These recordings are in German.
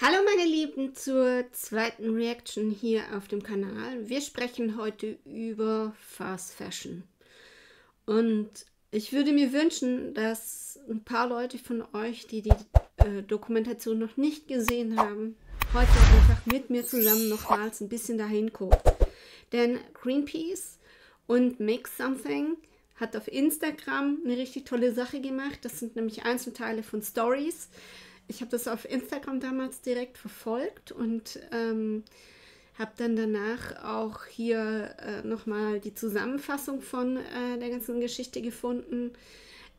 Hallo meine Lieben zur zweiten Reaction hier auf dem Kanal. Wir sprechen heute über Fast Fashion. Und ich würde mir wünschen, dass ein paar Leute von euch, die die äh, Dokumentation noch nicht gesehen haben, heute einfach mit mir zusammen nochmals ein bisschen dahin gucken. Denn Greenpeace und Make Something hat auf Instagram eine richtig tolle Sache gemacht. Das sind nämlich Einzelteile von Stories ich habe das auf Instagram damals direkt verfolgt und ähm, habe dann danach auch hier äh, nochmal die Zusammenfassung von äh, der ganzen Geschichte gefunden.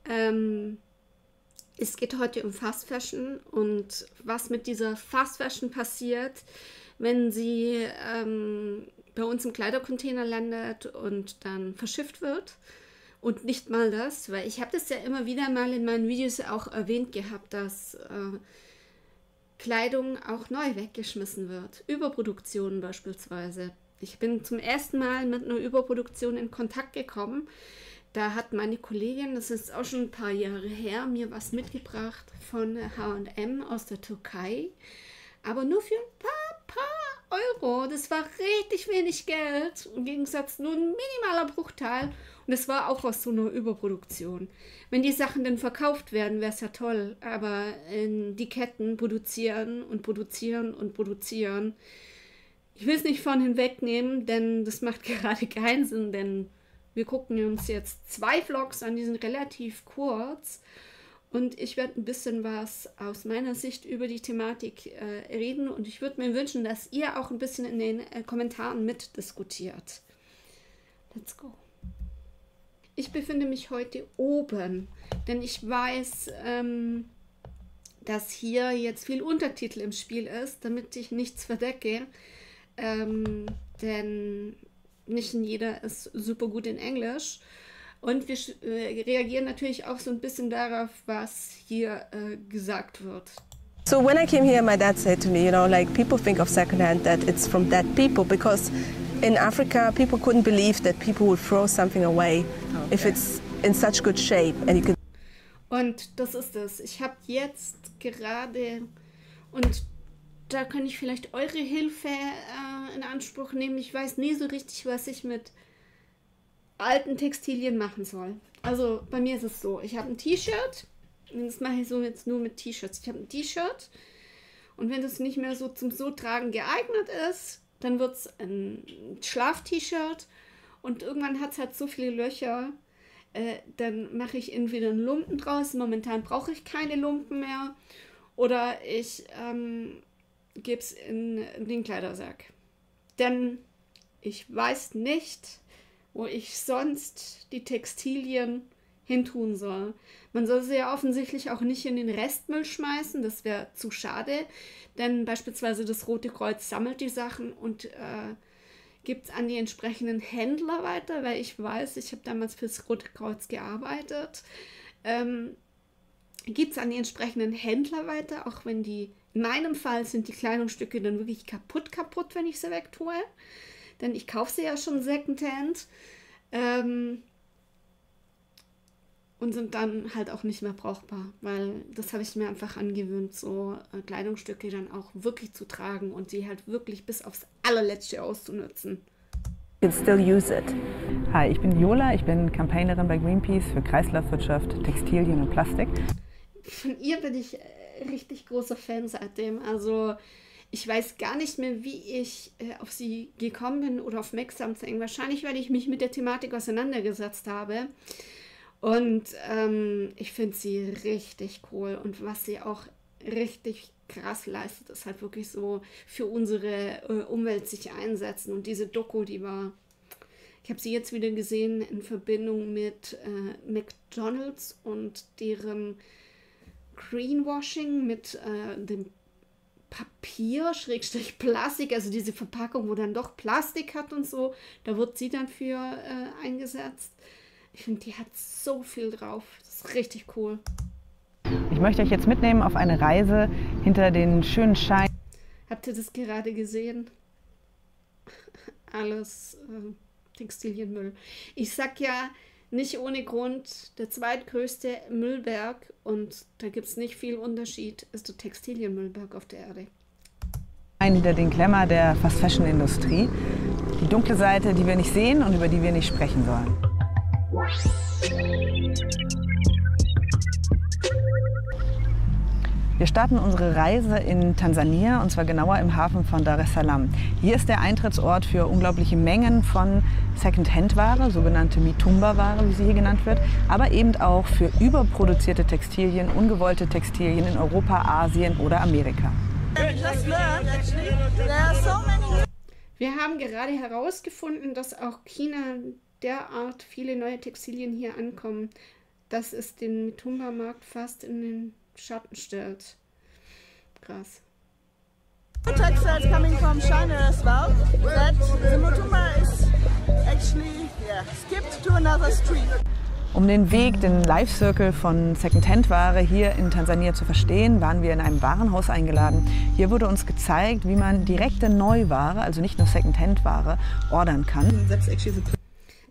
Ähm, es geht heute um Fast Fashion und was mit dieser Fast Fashion passiert, wenn sie ähm, bei uns im Kleidercontainer landet und dann verschifft wird. Und nicht mal das, weil ich habe das ja immer wieder mal in meinen Videos auch erwähnt gehabt, dass äh, Kleidung auch neu weggeschmissen wird. Überproduktion beispielsweise. Ich bin zum ersten Mal mit einer Überproduktion in Kontakt gekommen. Da hat meine Kollegin, das ist auch schon ein paar Jahre her, mir was mitgebracht von HM aus der Türkei. Aber nur für ein paar, paar Euro. Das war richtig wenig Geld. Im Gegensatz nur ein minimaler Bruchteil. Und es war auch aus so einer Überproduktion. Wenn die Sachen dann verkauft werden, wäre es ja toll. Aber in die Ketten produzieren und produzieren und produzieren. Ich will es nicht von hinwegnehmen, denn das macht gerade keinen Sinn, denn wir gucken uns jetzt zwei Vlogs an, die sind relativ kurz. Und ich werde ein bisschen was aus meiner Sicht über die Thematik äh, reden. Und ich würde mir wünschen, dass ihr auch ein bisschen in den äh, Kommentaren mitdiskutiert. Let's go. Ich befinde mich heute oben, denn ich weiß, ähm, dass hier jetzt viel Untertitel im Spiel ist, damit ich nichts verdecke. Ähm, denn nicht jeder ist super gut in Englisch. Und wir äh, reagieren natürlich auch so ein bisschen darauf, was hier äh, gesagt wird. So when I came here, my dad said to me, you know, like people think of secondhand that it's from dead people because in Africa, people couldn't believe that people would throw something away okay. if it's in such good shape and you could. Und das ist es. Ich habe jetzt gerade und da kann ich vielleicht eure Hilfe äh, in Anspruch nehmen. Ich weiß nie so richtig, was ich mit alten Textilien machen soll. Also bei mir ist es so, ich habe ein T-Shirt, das mache ich so jetzt nur mit T-Shirts. Ich habe ein T-Shirt und wenn das nicht mehr so zum so tragen geeignet ist, dann wird es ein Schlaf-T-Shirt und irgendwann hat es halt so viele Löcher, äh, dann mache ich entweder einen Lumpen draus. Momentan brauche ich keine Lumpen mehr. Oder ich ähm, gebe es in, in den Kleidersack. Denn ich weiß nicht, wo ich sonst die Textilien hintun soll. Man soll sie ja offensichtlich auch nicht in den Restmüll schmeißen, das wäre zu schade, denn beispielsweise das Rote Kreuz sammelt die Sachen und äh, gibt es an die entsprechenden Händler weiter, weil ich weiß, ich habe damals fürs Rote Kreuz gearbeitet, ähm, gibt es an die entsprechenden Händler weiter, auch wenn die, in meinem Fall sind die Kleidungsstücke dann wirklich kaputt kaputt, wenn ich sie wegtue denn ich kaufe sie ja schon Secondhand. Ähm, und sind dann halt auch nicht mehr brauchbar, weil das habe ich mir einfach angewöhnt, so äh, Kleidungsstücke dann auch wirklich zu tragen und sie halt wirklich bis aufs allerletzte auszunutzen. You can still use it. Hi, ich bin Viola, ich bin Campaignerin bei Greenpeace für Kreislaufwirtschaft, Textilien und Plastik. Von ihr bin ich äh, richtig großer Fan seitdem. Also ich weiß gar nicht mehr, wie ich äh, auf sie gekommen bin oder auf Max Something. Wahrscheinlich, weil ich mich mit der Thematik auseinandergesetzt habe. Und ähm, ich finde sie richtig cool. Und was sie auch richtig krass leistet, ist halt wirklich so für unsere äh, Umwelt sich einsetzen. Und diese Doku, die war. Ich habe sie jetzt wieder gesehen in Verbindung mit äh, McDonalds und deren Greenwashing mit äh, dem Papier, Schrägstrich Plastik, also diese Verpackung, wo dann doch Plastik hat und so, da wird sie dann für äh, eingesetzt. Ich finde, die hat so viel drauf. Das ist richtig cool. Ich möchte euch jetzt mitnehmen auf eine Reise hinter den schönen Schein. Habt ihr das gerade gesehen? Alles äh, Textilienmüll. Ich sag ja, nicht ohne Grund der zweitgrößte Müllberg und da gibt es nicht viel Unterschied, ist der Textilienmüllberg auf der Erde. Hinter den Klemmer der Fast Fashion Industrie. Die dunkle Seite, die wir nicht sehen und über die wir nicht sprechen sollen. Wir starten unsere Reise in Tansania und zwar genauer im Hafen von Dar es Salaam. Hier ist der Eintrittsort für unglaubliche Mengen von Second-Hand-Ware, sogenannte Mitumba-Ware, wie sie hier genannt wird, aber eben auch für überproduzierte Textilien, ungewollte Textilien in Europa, Asien oder Amerika. Wir haben gerade herausgefunden, dass auch China derart viele neue Textilien hier ankommen, dass es den Mitumba-Markt fast in den Schatten stellt. Krass. Textiles coming from China as well. That the Motuma is actually yeah, skipped to another street. Um den Weg, den Life Circle von Secondhand-Ware hier in Tansania zu verstehen, waren wir in einem Warenhaus eingeladen. Hier wurde uns gezeigt, wie man direkte Neuware, also nicht nur Secondhand-Ware, ordern kann.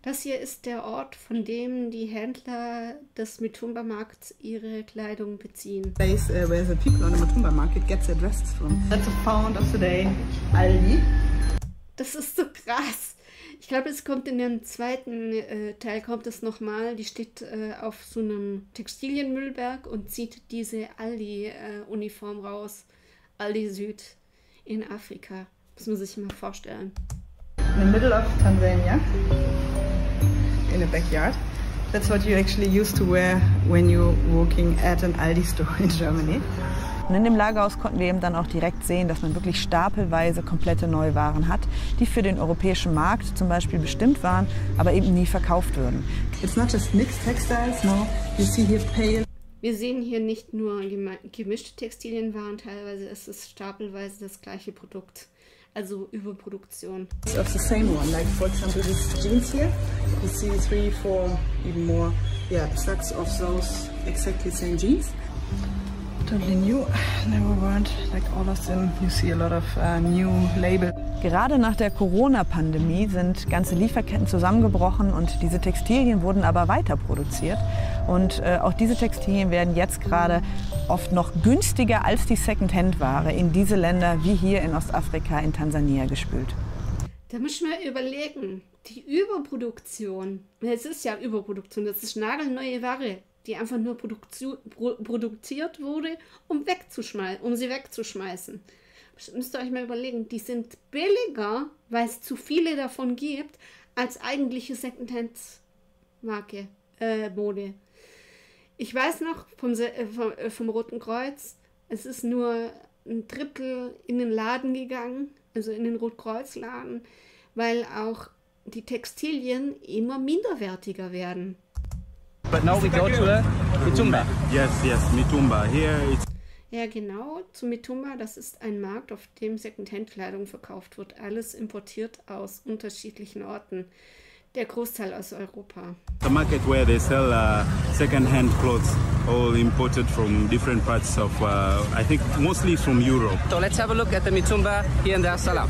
Das hier ist der Ort, von dem die Händler des Mitumba-Markts ihre Kleidung beziehen. Place uh, where the people on the Mitumba market get their dresses from. That's a found of today, Aldi. Das ist so krass. Ich glaube, es kommt in dem zweiten äh, Teil kommt es nochmal. Die steht äh, auf so einem Textilienmüllberg und zieht diese Aldi-Uniform äh, raus. Aldi Süd in Afrika. Das muss man sich mal vorstellen. In the middle of Tanzania in the backyard. That's what you actually used to wear when you're walking at an Aldi store in Germany. Und in dem Lagerhaus konnten wir eben dann auch direkt sehen, dass man wirklich stapelweise komplette Neuwaren hat, die für den europäischen Markt zum Beispiel bestimmt waren, aber eben nie verkauft würden. It's not just mixed textiles, no. You see here pale. Wir sehen hier nicht nur gemischte Textilienwaren, teilweise ist es stapelweise das gleiche Produkt also Überproduktion. Of the same one, like for example this jeans here, you see three, four, even more, yeah, stacks of those exactly same jeans. Totally new, never worn like all of them. You see a lot of uh, new label. Gerade nach der Corona-Pandemie sind ganze Lieferketten zusammengebrochen und diese Textilien wurden aber weiter produziert. Und äh, auch diese Textilien werden jetzt gerade oft noch günstiger als die Second-Hand-Ware in diese Länder wie hier in Ostafrika, in Tansania gespült. Da muss man überlegen, die Überproduktion, es ist ja Überproduktion, das ist nagelneue Ware, die einfach nur pro produziert wurde, um, wegzuschmeißen, um sie wegzuschmeißen. Müsst ihr euch mal überlegen, die sind billiger, weil es zu viele davon gibt, als eigentliche Secondhand-Marke, äh, Mode. Ich weiß noch vom, äh, vom, äh, vom Roten Kreuz, es ist nur ein Drittel in den Laden gegangen, also in den Rotkreuzladen, weil auch die Textilien immer minderwertiger werden. But now we go to Mitumba. Yes, yes, Mitumba. Here it's ja, genau, zu Mitumba, das ist ein Markt, auf dem Secondhand-Kleidung verkauft wird. Alles importiert aus unterschiedlichen Orten der Großteil aus Europa. The market where they sell uh, second-hand clothes, all imported from different parts of, uh, I think mostly from Europe. So let's have a look at the Mitumba here in Dar es Salaam.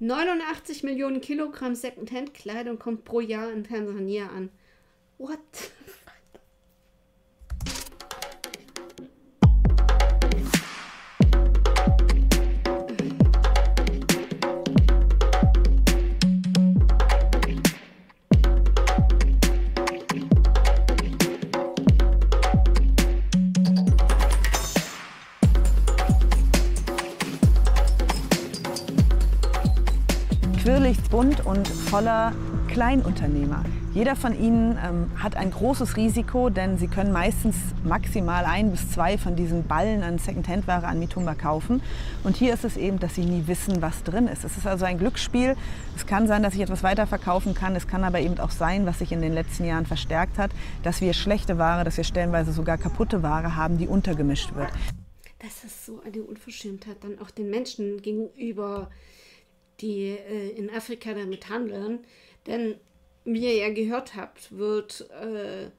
...89 Millionen Kilogramm Secondhand-Kleidung kommt pro Jahr in Tansania an. What? bunt und voller Kleinunternehmer. Jeder von ihnen ähm, hat ein großes Risiko, denn sie können meistens maximal ein bis zwei von diesen Ballen an Secondhand-Ware an Mitumba kaufen. Und hier ist es eben, dass sie nie wissen, was drin ist. Es ist also ein Glücksspiel. Es kann sein, dass ich etwas weiterverkaufen kann. Es kann aber eben auch sein, was sich in den letzten Jahren verstärkt hat, dass wir schlechte Ware, dass wir stellenweise sogar kaputte Ware haben, die untergemischt wird. Das ist so eine Unverschämtheit dann auch den Menschen gegenüber die äh, in Afrika damit handeln. Denn wie ihr ja gehört habt, wird äh,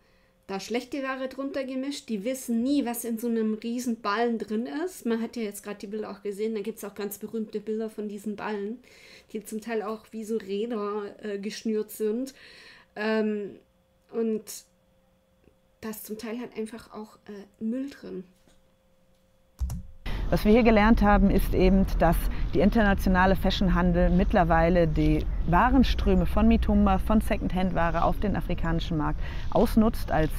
da schlechte Ware drunter gemischt. Die wissen nie, was in so einem riesen Ballen drin ist. Man hat ja jetzt gerade die Bilder auch gesehen, da gibt es auch ganz berühmte Bilder von diesen Ballen, die zum Teil auch wie so Räder äh, geschnürt sind. Ähm, und da ist zum Teil halt einfach auch äh, Müll drin. Was wir hier gelernt haben, ist eben, dass die internationale Fashionhandel mittlerweile die Warenströme von Mitumba, von Secondhand-Ware auf den afrikanischen Markt ausnutzt als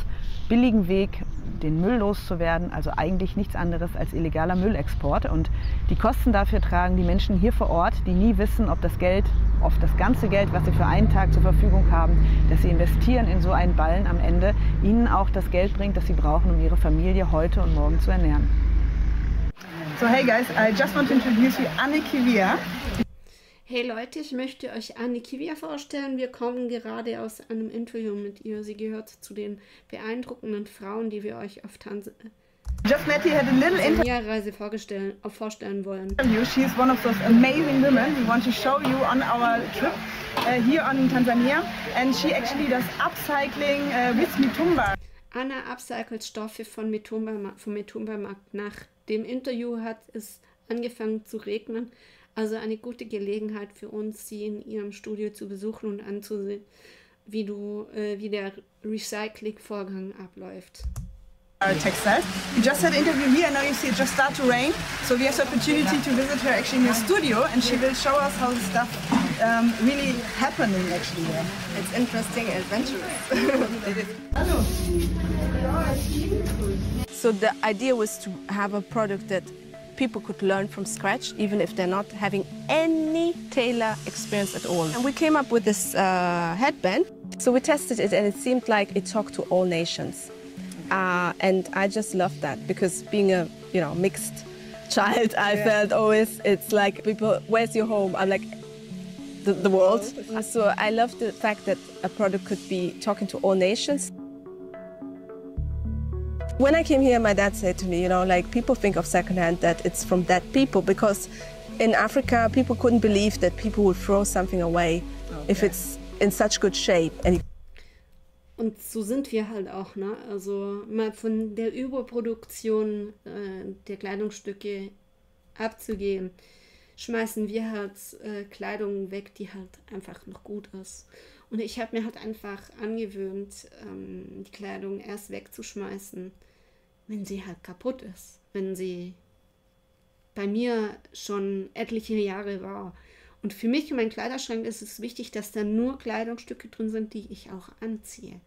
billigen Weg, den Müll loszuwerden. Also eigentlich nichts anderes als illegaler Müllexport. Und die Kosten dafür tragen die Menschen hier vor Ort, die nie wissen, ob das Geld, oft das ganze Geld, was sie für einen Tag zur Verfügung haben, dass sie investieren in so einen Ballen am Ende, ihnen auch das Geld bringt, das sie brauchen, um ihre Familie heute und morgen zu ernähren. So hey guys, I just want to introduce you Anne Kivia. Hey Leute, ich möchte euch Anne Kivia vorstellen. Wir kommen gerade aus einem Interview mit ihr. Sie gehört zu den beeindruckenden Frauen, die wir euch auf Tansania Just met you had a little Reise vorstellen, äh, vorstellen wollen. She is one of those amazing women we want to show you on our trip uh, here on Tanzania. And she actually does upcycling uh, with Mitumba. Anna upcycelt Stoffe von Mitumba, vom Mitumba-Markt. Nach dem Interview hat es angefangen zu regnen. Also eine gute Gelegenheit für uns, sie in ihrem Studio zu besuchen und anzusehen, wie, du, äh, wie der Recycling-Vorgang abläuft. Our textiles. We just had an interview here, and now you see it just start to rain. So we have the opportunity to visit her actually in her studio, and she will show us how the stuff um, really happening actually here. It's interesting and adventurous. so the idea was to have a product that people could learn from scratch, even if they're not having any tailor experience at all. And we came up with this uh, headband. So we tested it, and it seemed like it talked to all nations. Uh, and I just loved that because being a you know mixed child, I felt always it's like people, where's your home? I'm like the, the world. So I love the fact that a product could be talking to all nations. When I came here, my dad said to me, you know, like people think of secondhand that it's from dead people because in Africa, people couldn't believe that people would throw something away if it's in such good shape. And Und so sind wir halt auch, ne? Also mal von der Überproduktion äh, der Kleidungsstücke abzugehen, schmeißen wir halt äh, Kleidung weg, die halt einfach noch gut ist. Und ich habe mir halt einfach angewöhnt, ähm, die Kleidung erst wegzuschmeißen, wenn sie halt kaputt ist, wenn sie bei mir schon etliche Jahre war. Und für mich und meinen Kleiderschrank ist es wichtig, dass da nur Kleidungsstücke drin sind, die ich auch anziehe.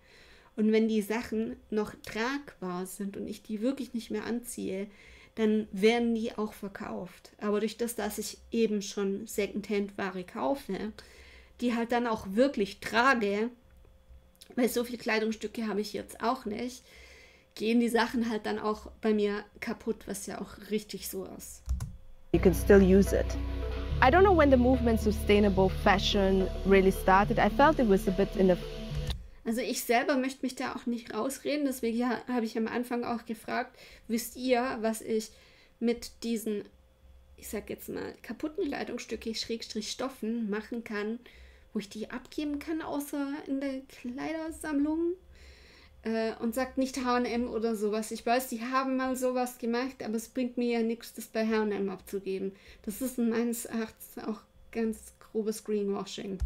Und wenn die Sachen noch tragbar sind und ich die wirklich nicht mehr anziehe, dann werden die auch verkauft. Aber durch das, dass ich eben schon Secondhand-Ware kaufe, die halt dann auch wirklich trage, weil so viele Kleidungsstücke habe ich jetzt auch nicht, gehen die Sachen halt dann auch bei mir kaputt, was ja auch richtig so ist. you can still use it. I don't know when the movement sustainable fashion really started. I felt it was a bit in the Also ich selber möchte mich da auch nicht rausreden, deswegen ja, habe ich am Anfang auch gefragt, wisst ihr, was ich mit diesen, ich sag jetzt mal, kaputten Kleidungsstücke, Schrägstrich Stoffen machen kann, wo ich die abgeben kann, außer in der Kleidersammlung? Äh, und sagt nicht H&M oder sowas. Ich weiß, die haben mal sowas gemacht, aber es bringt mir ja nichts, das bei H&M abzugeben. Das ist meines Erachtens auch ganz grobes Greenwashing.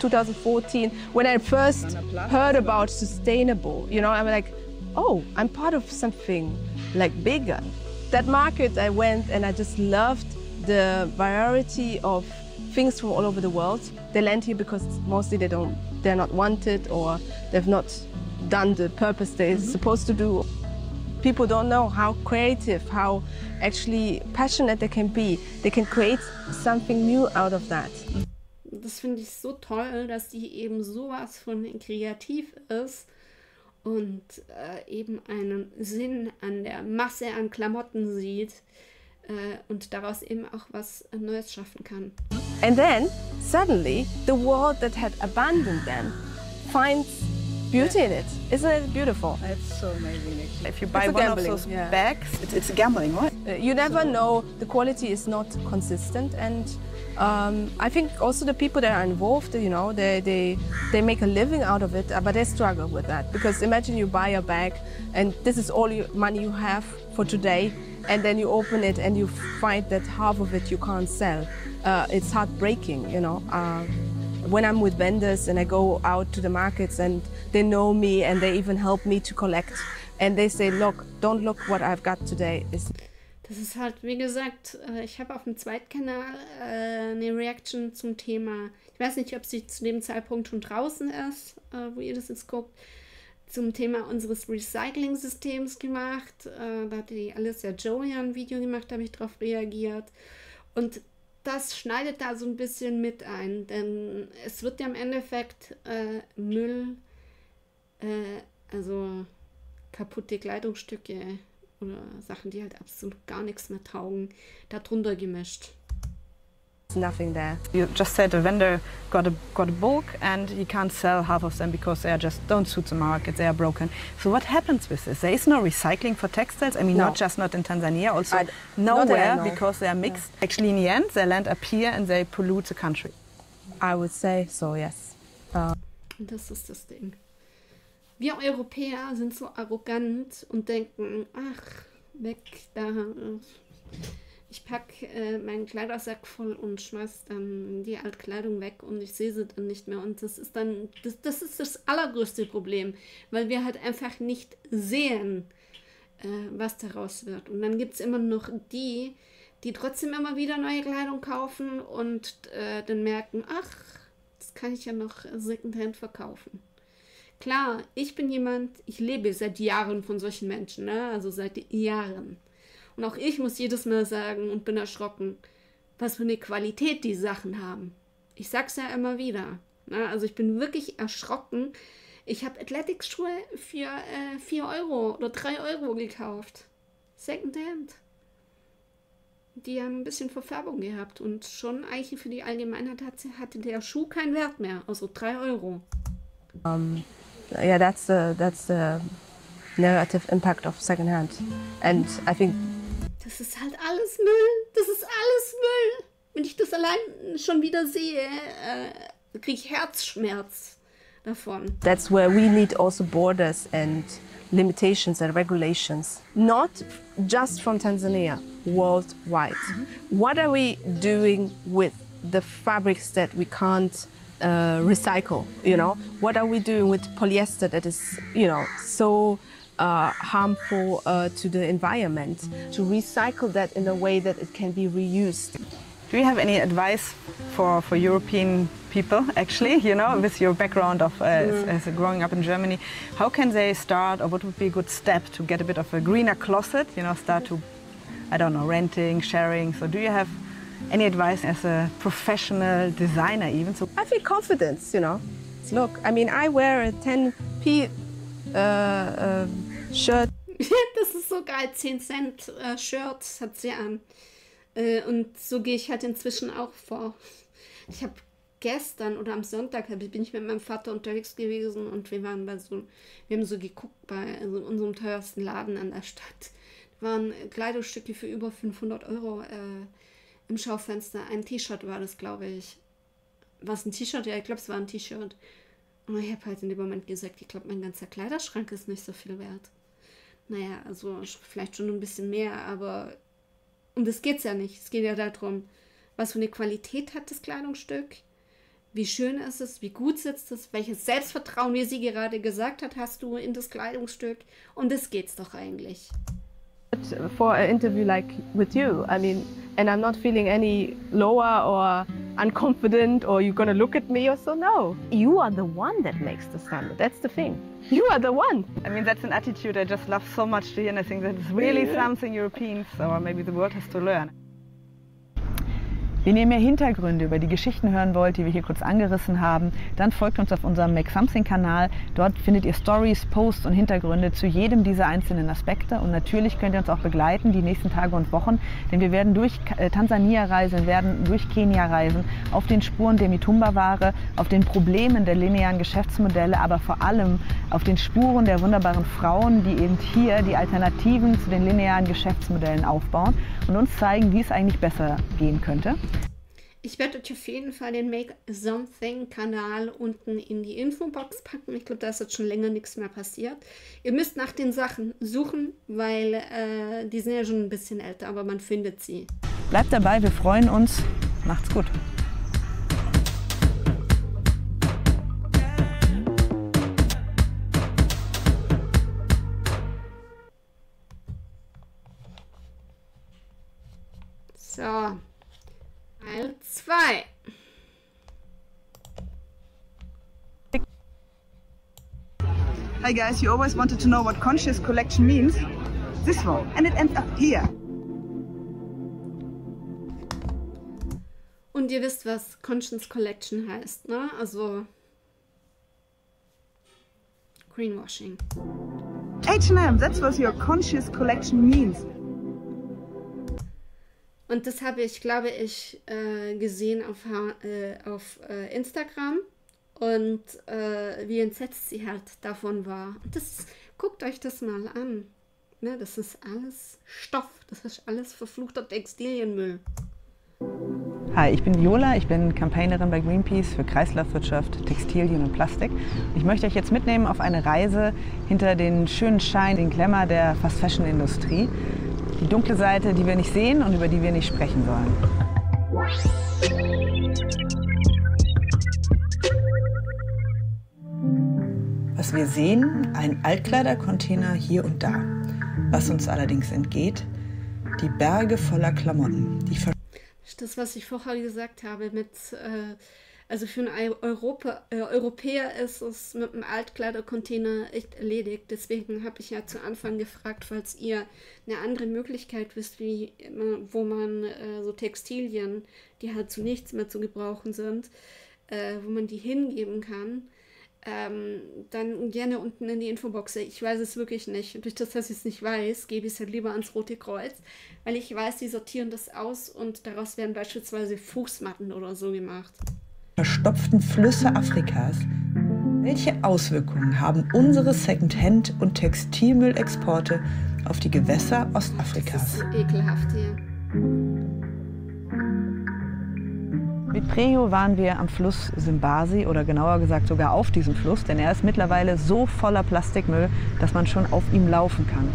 2014 when I first heard about sustainable. You know, I'm like, oh, I'm part of something like bigger. That market, I went and I just loved the variety of things from all over the world. They land here because mostly they don't, they're not wanted or they've not done the purpose they're supposed to do. People don't know how creative, how actually passionate they can be. They can create something new out of that. Das finde ich so toll, dass die eben sowas von kreativ ist und äh, eben einen Sinn an der Masse an Klamotten sieht äh, und daraus eben auch was Neues schaffen kann. And then suddenly the world that had abandoned them finds beauty in it. Isn't it beautiful? It's so amazing actually. If you buy one of gambling, those Yeah. bags, It's, it's gambling, right? Uh, you never know. The quality is not consistent, and um, I think also the people that are involved, you know, they, they they make a living out of it, uh, but they struggle with that because imagine you buy a bag, and this is all your money you have for today, and then you open it and you find that half of it you can't sell. Uh, it's heartbreaking, you know. Uh, when I'm with vendors and I go out to the markets and they know me and they even help me to collect and they say, look, don't look what I've got today. It's das ist halt, wie gesagt, äh, ich habe auf dem Zweitkanal äh, eine Reaction zum Thema. Ich weiß nicht, ob sie zu dem Zeitpunkt schon draußen ist, äh, wo ihr das jetzt guckt, zum Thema unseres Recycling-Systems gemacht. Da hat die Alicia Joey ein Video gemacht, da habe ich darauf reagiert. Und das schneidet da so ein bisschen mit ein, denn es wird ja im Endeffekt äh, Müll, äh, also kaputte Kleidungsstücke oder Sachen, die halt absolut gar nichts mehr taugen, darunter gemischt. Nothing there. You just said a vendor got a got a bulk and he can't sell half of them because they are just don't suit the market, they are broken. So what happens with this? There is no recycling for textiles. I mean, no. not just not in Tanzania, also I, nowhere because they are mixed. Yeah. Actually, in the end, they land up here and they pollute the country. I would say so, yes. Uh. Das ist das Ding. Wir Europäer sind so arrogant und denken, ach, weg da. Ich packe äh, meinen Kleidersack voll und schmeiß dann die Altkleidung weg und ich sehe sie dann nicht mehr. Und das ist dann, das, das ist das allergrößte Problem, weil wir halt einfach nicht sehen, äh, was daraus wird. Und dann gibt es immer noch die, die trotzdem immer wieder neue Kleidung kaufen und äh, dann merken, ach, das kann ich ja noch Secondhand verkaufen. Klar, ich bin jemand, ich lebe seit Jahren von solchen Menschen, ne? also seit Jahren. Und auch ich muss jedes Mal sagen und bin erschrocken, was für eine Qualität die Sachen haben. Ich sag's ja immer wieder. Ne? Also ich bin wirklich erschrocken. Ich habe Athletics-Schuhe für äh, 4 Euro oder 3 Euro gekauft. Secondhand. Die haben ein bisschen Verfärbung gehabt und schon eigentlich für die Allgemeinheit hatte der Schuh keinen Wert mehr, also 3 Euro. Um, yeah, that's the that's the narrative impact of secondhand, and I think. Das ist halt alles Müll. Das ist alles Müll. Wenn ich das allein schon wieder sehe, äh, kriege ich Herzschmerz davon. That's where we need also borders and limitations and regulations, not just from Tanzania, worldwide. -hmm. What are we doing with the fabrics that we can't uh, recycle? You know, what are we doing with polyester that is, you know, so uh, harmful uh, to the environment? To recycle that in a way that it can be reused. Do you have any advice for, for European people, actually, you know, with your background of uh, mm. as, as, growing up in Germany? How can they start, or what would be a good step to get a bit of a greener closet, you know, start to, I don't know, renting, sharing? So do you have any advice as a professional designer even? So I feel confidence, you know. Look, I mean, I wear a 10p uh, uh, Shirt. das ist so geil, 10 Cent uh, Shirt hat sie an. Uh, und so gehe ich halt inzwischen auch vor. Ich habe gestern oder am Sonntag bin ich mit meinem Vater unterwegs gewesen und wir waren bei so, wir haben so geguckt bei also unserem teuersten Laden an der Stadt. Da waren Kleidungsstücke für über 500 Euro. Äh, im Schaufenster. Ein T-Shirt war das, glaube ich. Was ein T-Shirt? Ja, ich glaube, es war ein T-Shirt. Und ich habe halt in dem Moment gesagt, ich glaube, mein ganzer Kleiderschrank ist nicht so viel wert. Naja, also vielleicht schon ein bisschen mehr, aber um das geht es ja nicht. Es geht ja darum, was für eine Qualität hat das Kleidungsstück, wie schön ist es, wie gut sitzt es, welches Selbstvertrauen, wie sie gerade gesagt hat, hast du in das Kleidungsstück. Und das geht's doch eigentlich. For an interview like with you, I mean, and I'm not feeling any lower or unconfident or you're gonna look at me or so. No, you are the one that makes the standard. That's the thing. You are the one. I mean, that's an attitude I just love so much to hear, and I think that's really yeah. something Europeans or maybe the world has to learn. Wenn ihr mehr Hintergründe über die Geschichten hören wollt, die wir hier kurz angerissen haben, dann folgt uns auf unserem Make Something Kanal. Dort findet ihr Stories, Posts und Hintergründe zu jedem dieser einzelnen Aspekte. Und natürlich könnt ihr uns auch begleiten die nächsten Tage und Wochen, denn wir werden durch äh, Tansania reisen, werden durch Kenia reisen, auf den Spuren der Mitumba-Ware, auf den Problemen der linearen Geschäftsmodelle, aber vor allem auf den Spuren der wunderbaren Frauen, die eben hier die Alternativen zu den linearen Geschäftsmodellen aufbauen und uns zeigen, wie es eigentlich besser gehen könnte. Ich werde euch auf jeden Fall den Make Something Kanal unten in die Infobox packen. Ich glaube, da ist jetzt schon länger nichts mehr passiert. Ihr müsst nach den Sachen suchen, weil äh, die sind ja schon ein bisschen älter, aber man findet sie. Bleibt dabei, wir freuen uns. Macht's gut. So. Teil 2. Hi guys, you always wanted to know what conscious collection means? This one, and it ends up here. Und ihr wisst, was Conscience Collection heißt, ne? Also Greenwashing. H&M, that's what your conscious collection means. Und das habe ich, glaube ich, äh, gesehen auf, äh, auf äh, Instagram. Und äh, wie entsetzt sie halt davon war. Das, guckt euch das mal an. Ne, das ist alles Stoff. Das ist alles verfluchter Textilienmüll. Hi, ich bin Viola, ich bin Campaignerin bei Greenpeace für Kreislaufwirtschaft, Textilien und Plastik. Ich möchte euch jetzt mitnehmen auf eine Reise hinter den schönen Schein, den Glamour der Fast Fashion Industrie. Die dunkle Seite, die wir nicht sehen und über die wir nicht sprechen sollen. Was wir sehen, ein Altkleidercontainer hier und da. Was uns allerdings entgeht, die Berge voller Klamotten, die das, was ich vorher gesagt habe, mit, äh, also für einen Europa, äh, Europäer ist es mit einem Altkleidercontainer echt erledigt. Deswegen habe ich ja zu Anfang gefragt, falls ihr eine andere Möglichkeit wisst, wie, wo man äh, so Textilien, die halt zu nichts mehr zu gebrauchen sind, äh, wo man die hingeben kann ähm, dann gerne unten in die Infobox. Ich weiß es wirklich nicht. Durch das, dass ich es nicht weiß, gebe ich es halt lieber ans Rote Kreuz, weil ich weiß, die sortieren das aus und daraus werden beispielsweise Fußmatten oder so gemacht. Verstopften Flüsse Afrikas. Welche Auswirkungen haben unsere Secondhand- und Textilmüllexporte auf die Gewässer Ostafrikas? Das ist ekelhaft hier. Mit Prejo waren wir am Fluss Simbasi oder genauer gesagt sogar auf diesem Fluss, denn er ist mittlerweile so voller Plastikmüll, dass man schon auf ihm laufen kann.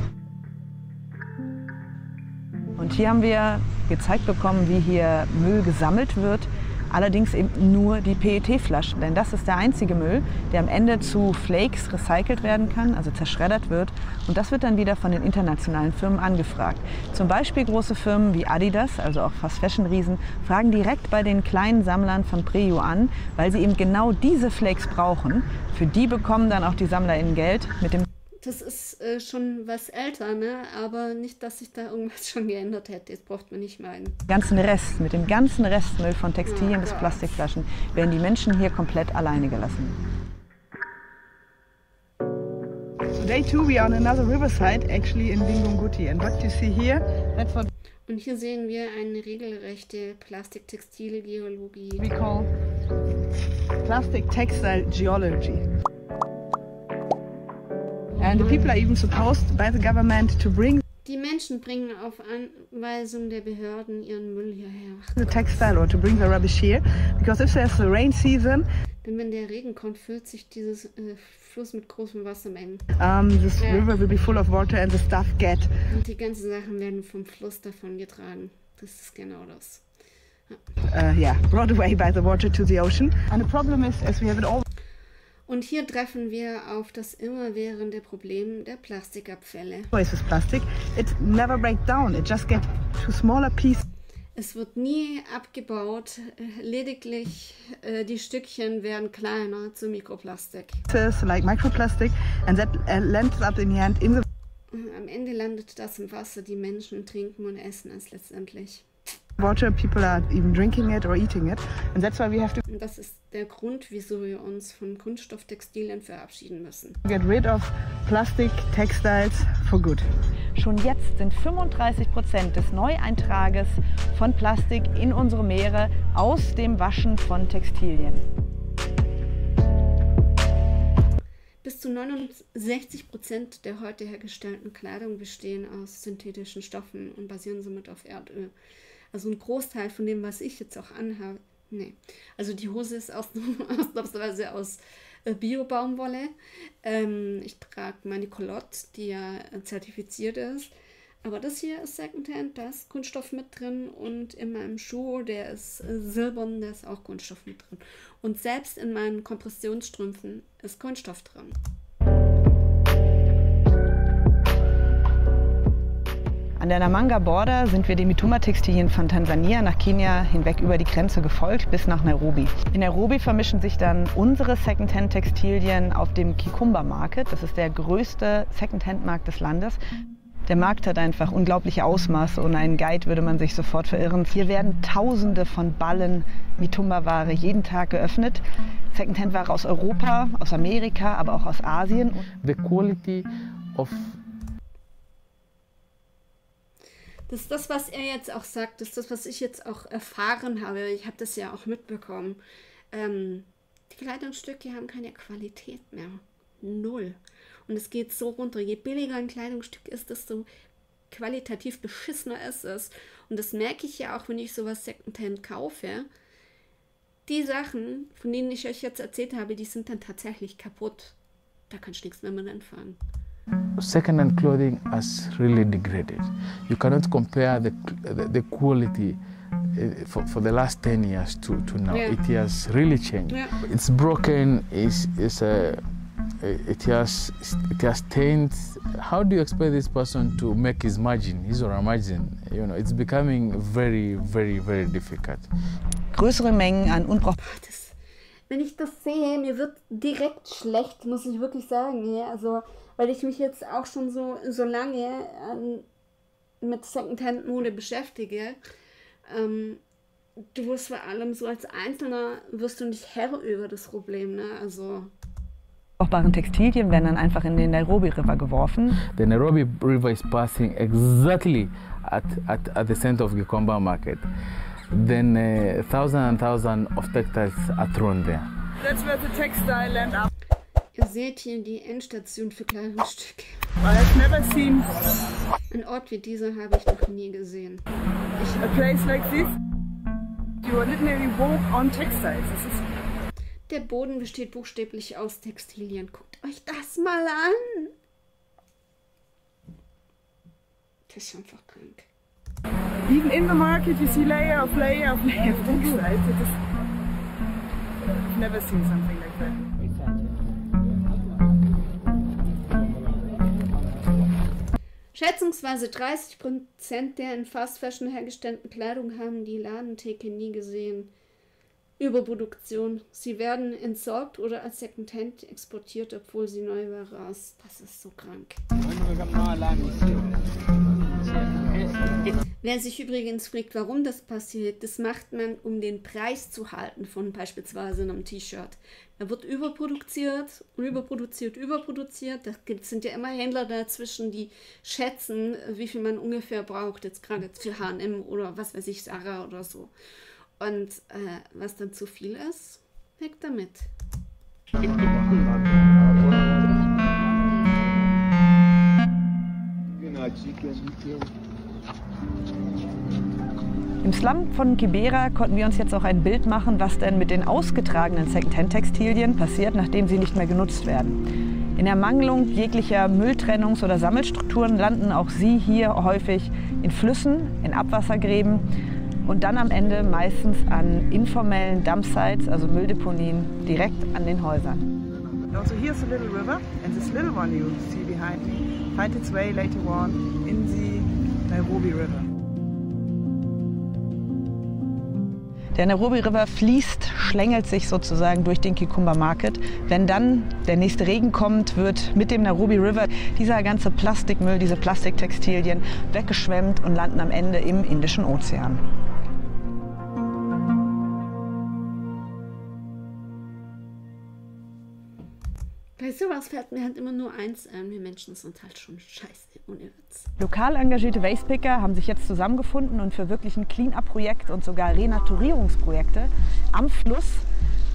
Und hier haben wir gezeigt bekommen, wie hier Müll gesammelt wird allerdings eben nur die PET-Flaschen. Denn das ist der einzige Müll, der am Ende zu Flakes recycelt werden kann, also zerschreddert wird. Und das wird dann wieder von den internationalen Firmen angefragt. Zum Beispiel große Firmen wie Adidas, also auch Fast Fashion Riesen, fragen direkt bei den kleinen Sammlern von Preo an, weil sie eben genau diese Flakes brauchen. Für die bekommen dann auch die SammlerInnen Geld mit dem das ist äh, schon was älter, ne? aber nicht, dass sich da irgendwas schon geändert hätte. Jetzt braucht man nicht meinen. ganzen Rest, mit dem ganzen Restmüll von Textilien ja, bis Plastikflaschen werden die Menschen hier komplett alleine gelassen. Day two we are on another riverside, actually in Vingunguti. And what you see here, that's what und hier sehen wir eine regelrechte Plastik-Textile-Geologie. We call plastic textile geology. And the people are even supposed by the government to bring die Menschen bringen auf Anweisung der Behörden ihren Müll hierher. The textile or to bring the rubbish here, because if there's a rain season, denn wenn der Regen kommt, füllt sich dieses äh, Fluss mit großen Wassermengen. Um, this ja. river will be full of water and the stuff get. Und die ganzen Sachen werden vom Fluss davon getragen. Das ist genau das. Ja. Uh, yeah, brought away by the water to the ocean. And the problem is, as we have it all und hier treffen wir auf das immerwährende Problem der Plastikabfälle. plastic. It never break down. It just get to smaller pieces. Es wird nie abgebaut, lediglich äh, die Stückchen werden kleiner zu Mikroplastik. Like microplastic and that uh, lands up in the end in the Am Ende landet das im Wasser, die Menschen trinken und essen es letztendlich water, people are even drinking it or eating it. And that's why we have to das ist der Grund, wieso wir uns von Kunststofftextilien verabschieden müssen. Get rid of plastic textiles for good. Schon jetzt sind 35 Prozent des Neueintrages von Plastik in unsere Meere aus dem Waschen von Textilien. Bis zu 69 Prozent der heute hergestellten Kleidung bestehen aus synthetischen Stoffen und basieren somit auf Erdöl. Also ein Großteil von dem, was ich jetzt auch anhabe, nee. Also die Hose ist ausnahmsweise aus äh, Bio-Baumwolle. Ähm, ich trage meine Colotte, die ja äh, zertifiziert ist. Aber das hier ist Secondhand, da ist Kunststoff mit drin und in meinem Schuh, der ist äh, silbern, da ist auch Kunststoff mit drin. Und selbst in meinen Kompressionsstrümpfen ist Kunststoff drin. An der Namanga Border sind wir den Mitumba-Textilien von Tansania nach Kenia hinweg über die Grenze gefolgt bis nach Nairobi. In Nairobi vermischen sich dann unsere Secondhand-Textilien auf dem Kikumba Market. Das ist der größte Secondhand-Markt des Landes. Der Markt hat einfach unglaubliche Ausmaße. Ohne einen Guide würde man sich sofort verirren. Hier werden Tausende von Ballen Mitumba-Ware jeden Tag geöffnet. Secondhand-Ware aus Europa, aus Amerika, aber auch aus Asien. The quality of Das ist das, was er jetzt auch sagt. Das ist das, was ich jetzt auch erfahren habe. Ich habe das ja auch mitbekommen. Ähm, die Kleidungsstücke haben keine Qualität mehr. Null. Und es geht so runter. Je billiger ein Kleidungsstück ist, desto qualitativ beschissener ist es. Und das merke ich ja auch, wenn ich sowas Secondhand kaufe. Die Sachen, von denen ich euch jetzt erzählt habe, die sind dann tatsächlich kaputt. Da kannst du nichts mehr mit anfangen. Second-hand clothing has really degraded. You cannot compare the the, the quality uh, for, for the last 10 years to, to now. Yeah. It has really changed. Yeah. It's broken. It's, it's a it has it has taint. How do you expect this person to make his margin, his or her margin? You know, it's becoming very, very, very difficult. Größere Mengen an unbrauchbaren Boah, das, wenn ich das sehe, mir wird direkt schlecht, muss ich wirklich sagen. Ja? Also, weil ich mich jetzt auch schon so, so lange ähm, mit Secondhand-Mode beschäftige. Ähm, du wirst vor allem so als Einzelner wirst du nicht Herr über das Problem. Ne? Also, Textilien werden dann einfach in den Nairobi River geworfen. The Nairobi River is passing exactly at, at, at the center of Gikomba market. Then uh, thousand and thousand of textiles are thrown there. That's where the textile end up. Ihr seht hier die Endstation für Kleidungsstücke. I have never seen Ein Ort wie dieser habe ich noch nie gesehen. a place like this. You literally walk on textiles. Der Boden besteht buchstäblich aus Textilien. Guckt euch das mal an. Das ist einfach krank. even in the market you see layer of layer of layer of textiles. Is, I've never seen something like that. Schätzungsweise 30% der in Fast Fashion hergestellten Kleidung haben die Ladentheke nie gesehen. Überproduktion. Sie werden entsorgt oder als Secondhand exportiert, obwohl sie Neuware ist. Das ist so krank. Wer sich übrigens fragt, warum das passiert, das macht man, um den Preis zu halten von beispielsweise einem T-Shirt. Da wird überproduziert, überproduziert, überproduziert. Da sind ja immer Händler dazwischen, die schätzen, wie viel man ungefähr braucht, jetzt gerade für H&M oder was weiß ich, Sarah oder so. Und äh, was dann zu viel ist, weg damit. Im Slum von Kibera konnten wir uns jetzt auch ein Bild machen, was denn mit den ausgetragenen Secondhand-Textilien passiert, nachdem sie nicht mehr genutzt werden. In Ermangelung jeglicher Mülltrennungs- oder Sammelstrukturen landen auch sie hier häufig in Flüssen, in Abwassergräben und dann am Ende meistens an informellen Dumpsites, also Mülldeponien, direkt an den Häusern. Also here's a little river, and this little one you see behind me find its way later on in the Nairobi River. Der Nairobi River fließt, schlängelt sich sozusagen durch den Kikumba Market. Wenn dann der nächste Regen kommt, wird mit dem Nairobi River dieser ganze Plastikmüll, diese Plastiktextilien weggeschwemmt und landen am Ende im Indischen Ozean. Bei sowas fällt mir halt immer nur eins ein, wir Menschen sind halt schon scheiße, ohne Witz. Lokal engagierte Wastepicker haben sich jetzt zusammengefunden und für wirklich ein Clean-up-Projekt und sogar Renaturierungsprojekte am Fluss.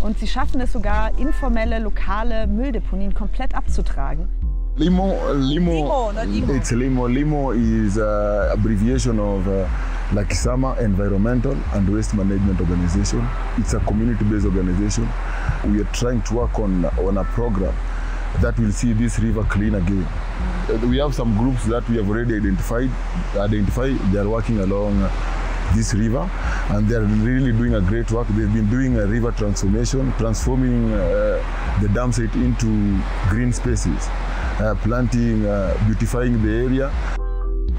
Und sie schaffen es sogar, informelle, lokale Mülldeponien komplett abzutragen. Limo, limo, Limo. It's limo. Limo is uh, abbreviation of uh, Lakisama Environmental and Waste Management Organization. It's a community-based organization. We are trying to work on on a program that will see this river clean again. We have some groups that we have already identified. Identified. They are working along this river, and they are really doing a great work. They've been doing a river transformation, transforming uh, the dam site into green spaces, uh, planting, uh, beautifying the area.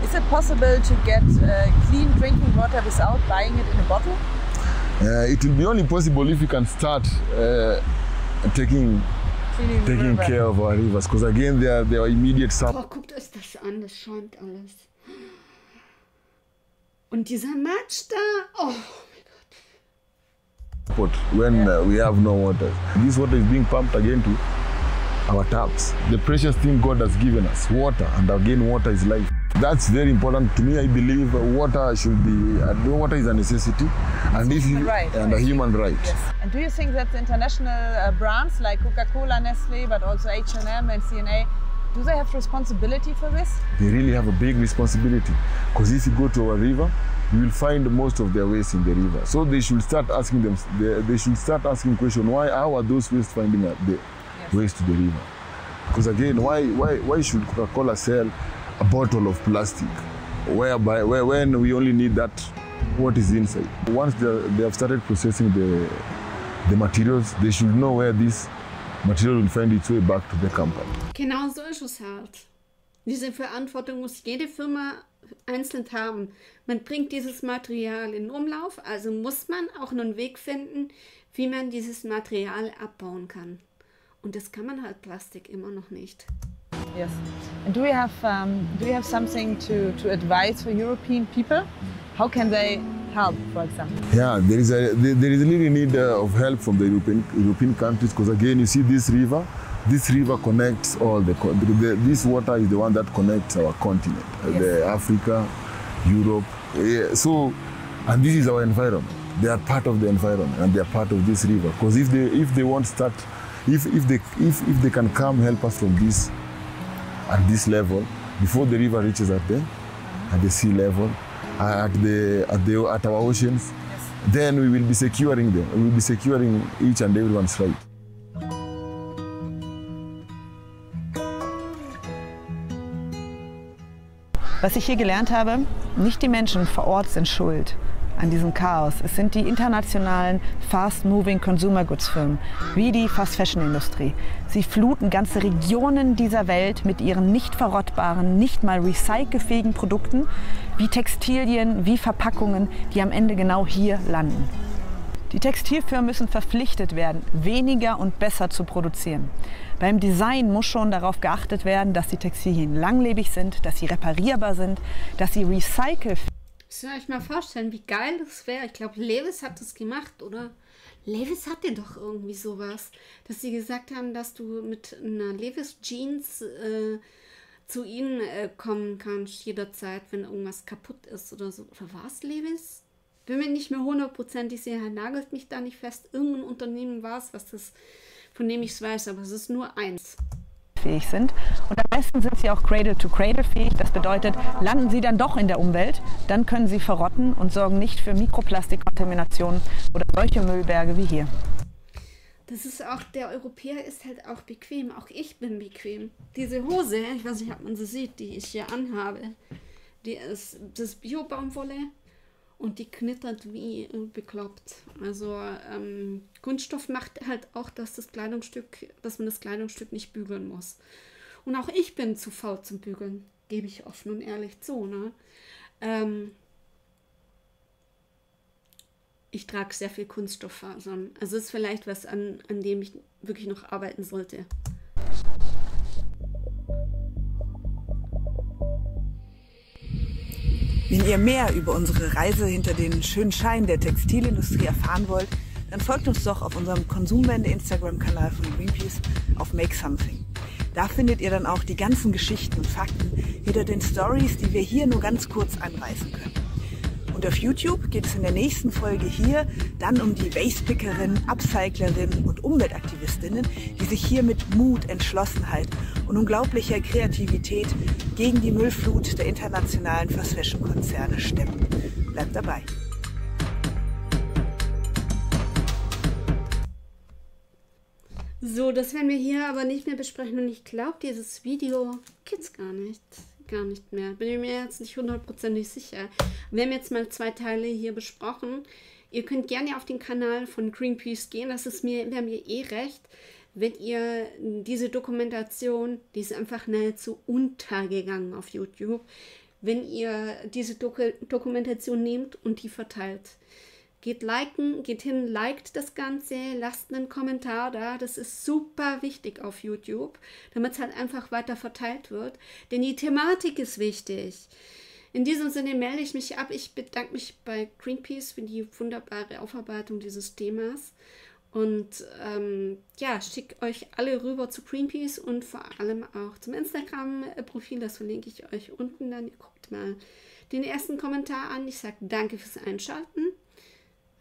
Is it possible to get uh, clean drinking water without buying it in a bottle? Uh, it will be only possible if you can start uh, taking taking care of our rivers, because again, they are, they are immediate sub. Boah, guckt euch das an, das schäumt alles. Und dieser Matsch da, oh, But when uh, we have no water, this water is being pumped again to our taps. The precious thing God has given us, water, and again, water is life. That's very important to me. I believe water should be, uh, water is a necessity, and if you, right, and a human right. Yes. And do you think that the international uh, brands like Coca-Cola, Nestle, but also H&M and CNA, do they have responsibility for this? They really have a big responsibility, because if you go to our river, you will find most of their waste in the river. So they should start asking them. They, they should start asking question: Why? How are those waste finding the waste to the river? Because again, why why why should Coca-Cola sell a bottle of plastic, whereby where, when we only need that what is inside? Once they, have started processing the the materials, they should know where this material will find its way back to the company. Genau so ist es halt. Diese Verantwortung muss jede Firma einzeln haben. Man bringt dieses Material in Umlauf, also muss man auch einen Weg finden, wie man dieses Material abbauen kann. Und das kann man halt Plastik immer noch nicht. Yes. And do you have um, do you have something to, to advise for European people? How can they help, for example? Yeah, there is a there is really need uh, of help from the European European countries because again, you see this river, this river connects all the, the, this water is the one that connects our continent, uh, the Africa, Europe. Yeah, so, and this is our environment. They are part of the environment and they are part of this river. Because if they if they want start, if if they if, if they can come help us from this at this level before the river reaches at the at the sea level at the at the at our oceans then we will be securing them. We will be securing each and everyone's right. Was ich hier gelernt habe, nicht die Menschen vor Ort sind schuld an diesem Chaos. Es sind die internationalen fast-moving Consumer Goods Firmen, wie die Fast-Fashion-Industrie. Sie fluten ganze Regionen dieser Welt mit ihren nicht verrottbaren, nicht mal recycelfähigen Produkten, wie Textilien, wie Verpackungen, die am Ende genau hier landen. Die Textilfirmen müssen verpflichtet werden, weniger und besser zu produzieren. Beim Design muss schon darauf geachtet werden, dass die Textilien langlebig sind, dass sie reparierbar sind, dass sie recycelfähig Müsst ihr euch mal vorstellen, wie geil das wäre. Ich glaube, Levis hat das gemacht, oder? Levis hatte doch irgendwie sowas, dass sie gesagt haben, dass du mit einer Levis Jeans äh, zu ihnen äh, kommen kannst jederzeit, wenn irgendwas kaputt ist oder so. Oder war es Levis? Bin mir nicht mehr hundertprozentig sicher, nagelt mich da nicht fest. Irgendein Unternehmen war es, was das, von dem ich es weiß, aber es ist nur eins. Fähig sind. Und am besten sind sie auch Cradle-to-Cradle fähig. Das bedeutet, landen sie dann doch in der Umwelt, dann können sie verrotten und sorgen nicht für Mikroplastikkontaminationen oder solche Müllberge wie hier. Das ist auch, der Europäer ist halt auch bequem. Auch ich bin bequem. Diese Hose, ich weiß nicht, ob man sie sieht, die ich hier anhabe, die ist, das ist Bio-Baumwolle und die knittert wie bekloppt. Also ähm, Kunststoff macht halt auch, dass das Kleidungsstück, dass man das Kleidungsstück nicht bügeln muss. Und auch ich bin zu faul zum Bügeln, gebe ich offen und ehrlich zu. Ne? Ähm, ich trage sehr viel Kunststofffasern. Also ist vielleicht was, an, an dem ich wirklich noch arbeiten sollte. Wenn ihr mehr über unsere Reise hinter den schönen Schein der Textilindustrie erfahren wollt, dann folgt uns doch auf unserem Konsumwende Instagram-Kanal von Greenpeace auf Make Something. Da findet ihr dann auch die ganzen Geschichten und Fakten hinter den Stories, die wir hier nur ganz kurz anreißen können. Und auf YouTube geht es in der nächsten Folge hier dann um die Wastepickerin, Upcyclerin und Umweltaktivistinnen, die sich hier mit Mut, Entschlossenheit und unglaublicher Kreativität gegen die Müllflut der internationalen Fast Fashion Konzerne stemmen. Bleibt dabei. So, das werden wir hier aber nicht mehr besprechen und ich glaube, dieses Video gibt's gar nicht. Gar nicht mehr. Bin ich mir jetzt nicht hundertprozentig sicher. Wir haben jetzt mal zwei Teile hier besprochen. Ihr könnt gerne auf den Kanal von Greenpeace gehen. Das ist mir, wäre mir eh recht, wenn ihr diese Dokumentation, die ist einfach nahezu untergegangen auf YouTube. wenn ihr diese Doku Dokumentation nehmt und die verteilt. Geht liken, geht hin, liked das Ganze, lasst einen Kommentar da. Das ist super wichtig auf YouTube, damit es halt einfach weiter verteilt wird. Denn die Thematik ist wichtig. In diesem Sinne melde ich mich ab. Ich bedanke mich bei Greenpeace für die wunderbare Aufarbeitung dieses Themas. Und ähm, ja, schickt euch alle rüber zu Greenpeace und vor allem auch zum Instagram-Profil. Das verlinke ich euch unten. Dann guckt mal den ersten Kommentar an. Ich sage danke fürs Einschalten.